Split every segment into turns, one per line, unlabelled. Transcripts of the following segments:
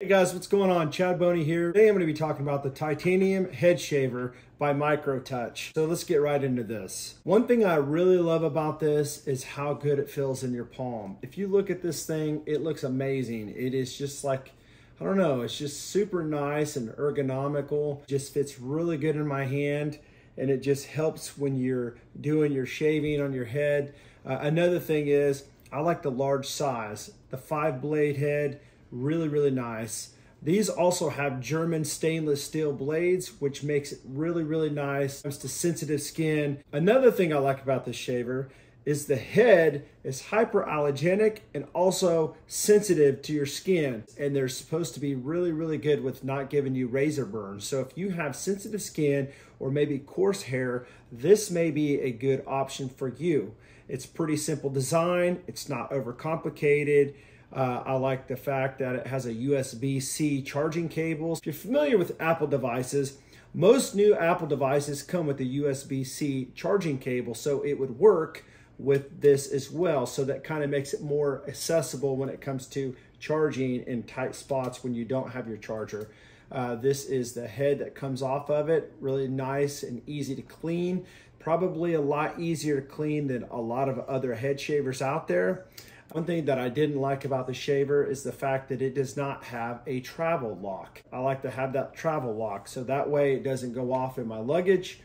Hey guys, what's going on? Chad Boney here. Today I'm going to be talking about the Titanium Head Shaver by MicroTouch. So let's get right into this. One thing I really love about this is how good it feels in your palm. If you look at this thing, it looks amazing. It is just like, I don't know, it's just super nice and ergonomical. Just fits really good in my hand and it just helps when you're doing your shaving on your head. Uh, another thing is, I like the large size. The five blade head, really, really nice. These also have German stainless steel blades, which makes it really, really nice. Comes to sensitive skin. Another thing I like about this shaver is the head is hyperallergenic and also sensitive to your skin. And they're supposed to be really, really good with not giving you razor burn. So if you have sensitive skin or maybe coarse hair, this may be a good option for you. It's pretty simple design. It's not overcomplicated. Uh, I like the fact that it has a USB-C charging cable. If you're familiar with Apple devices, most new Apple devices come with a USB-C charging cable, so it would work with this as well. So that kind of makes it more accessible when it comes to charging in tight spots when you don't have your charger. Uh, this is the head that comes off of it, really nice and easy to clean. Probably a lot easier to clean than a lot of other head shavers out there. One thing that I didn't like about the shaver is the fact that it does not have a travel lock. I like to have that travel lock so that way it doesn't go off in my luggage.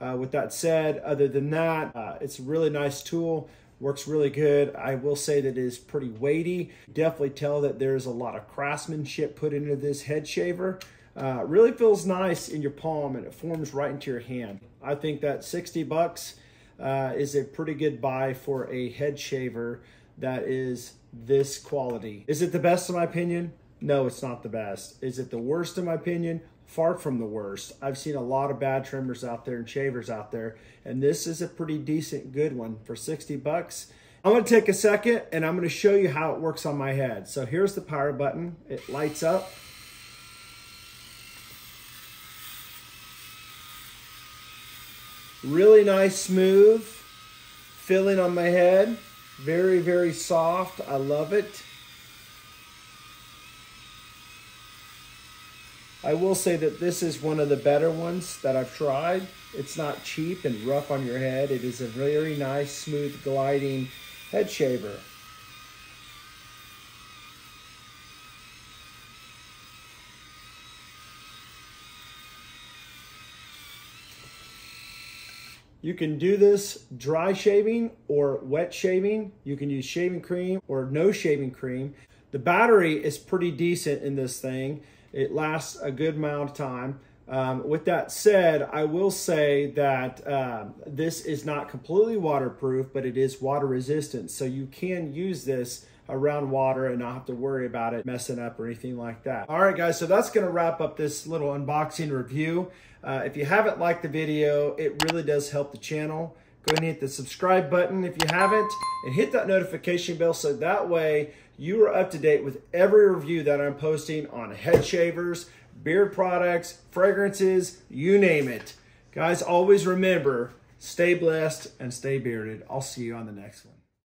Uh, with that said, other than that, uh, it's a really nice tool works really good. I will say that it is pretty weighty. Definitely tell that there's a lot of craftsmanship put into this head shaver. Uh, really feels nice in your palm and it forms right into your hand. I think that 60 bucks uh, is a pretty good buy for a head shaver that is this quality. Is it the best in my opinion? No, it's not the best. Is it the worst in my opinion? Far from the worst. I've seen a lot of bad trimmers out there and shavers out there, and this is a pretty decent good one for 60 bucks. I'm gonna take a second and I'm gonna show you how it works on my head. So here's the power button. It lights up. Really nice, smooth feeling on my head. Very, very soft. I love it. I will say that this is one of the better ones that I've tried. It's not cheap and rough on your head. It is a very nice, smooth, gliding head shaver. You can do this dry shaving or wet shaving. You can use shaving cream or no shaving cream. The battery is pretty decent in this thing. It lasts a good amount of time. Um, with that said, I will say that um, this is not completely waterproof, but it is water resistant. So you can use this around water and not have to worry about it messing up or anything like that. All right, guys, so that's gonna wrap up this little unboxing review. Uh, if you haven't liked the video, it really does help the channel. Go ahead and hit the subscribe button if you haven't, and hit that notification bell so that way you are up to date with every review that I'm posting on head shavers, beard products, fragrances, you name it. Guys, always remember, stay blessed and stay bearded. I'll see you on the next one.